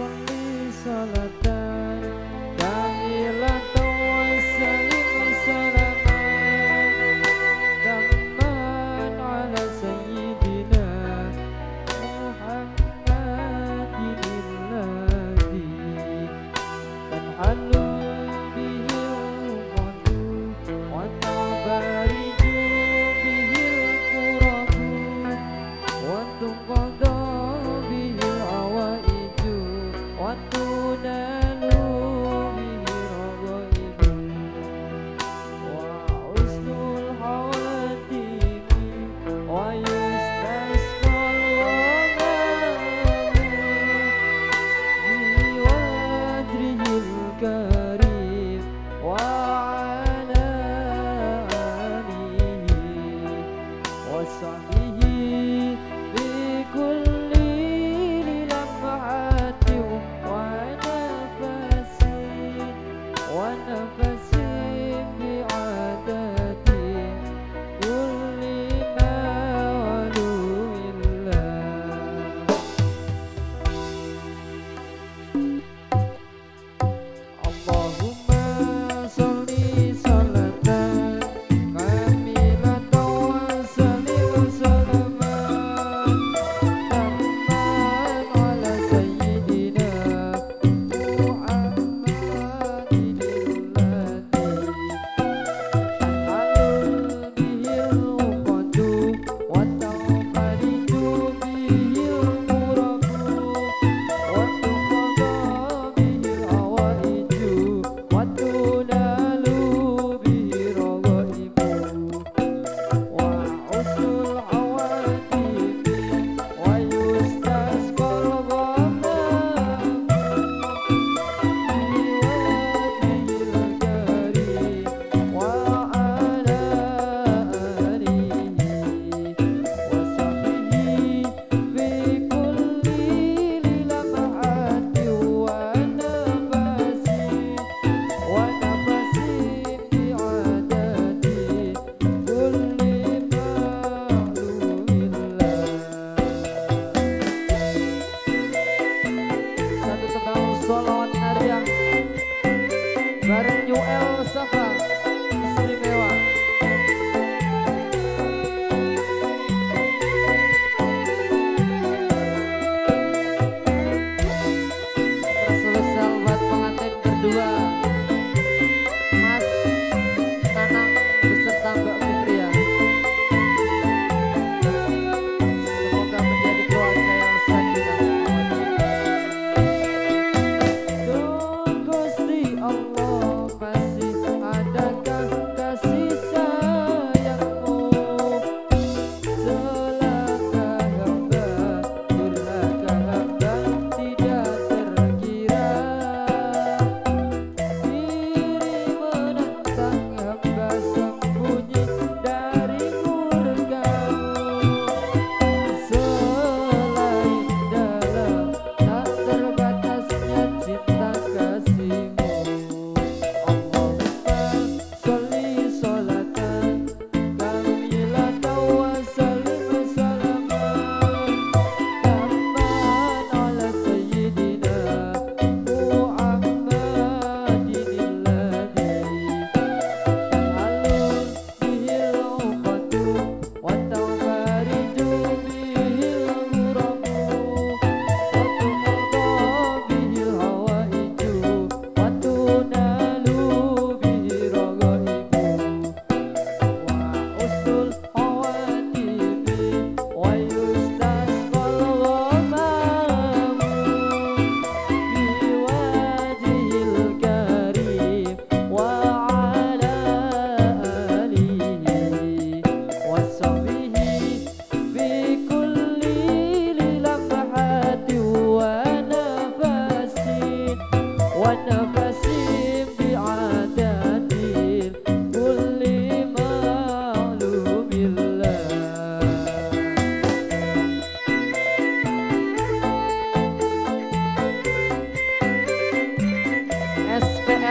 Waktu voice on.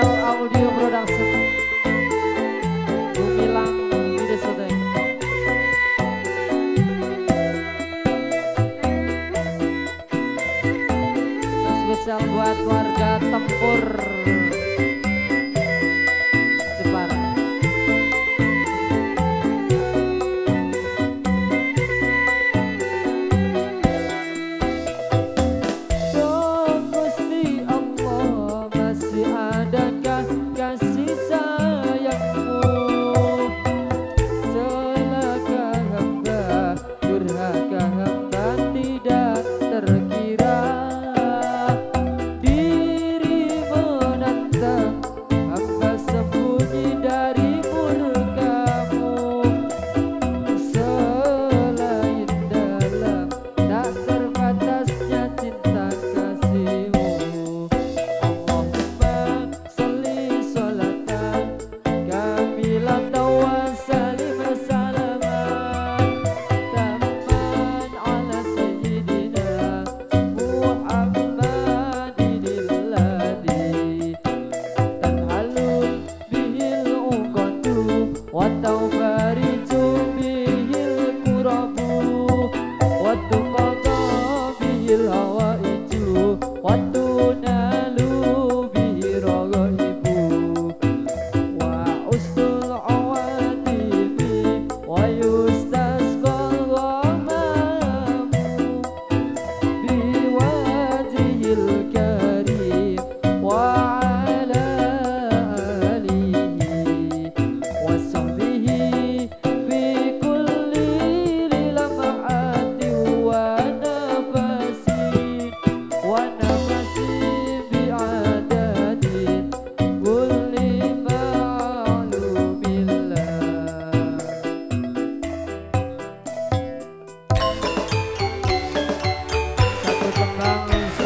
Audio Production. Gumilang Video Syuting Spesial buat warga tempur.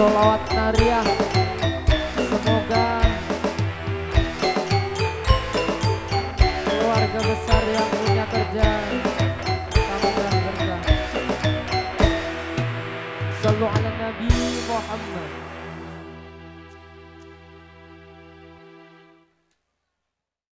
Solawat nariah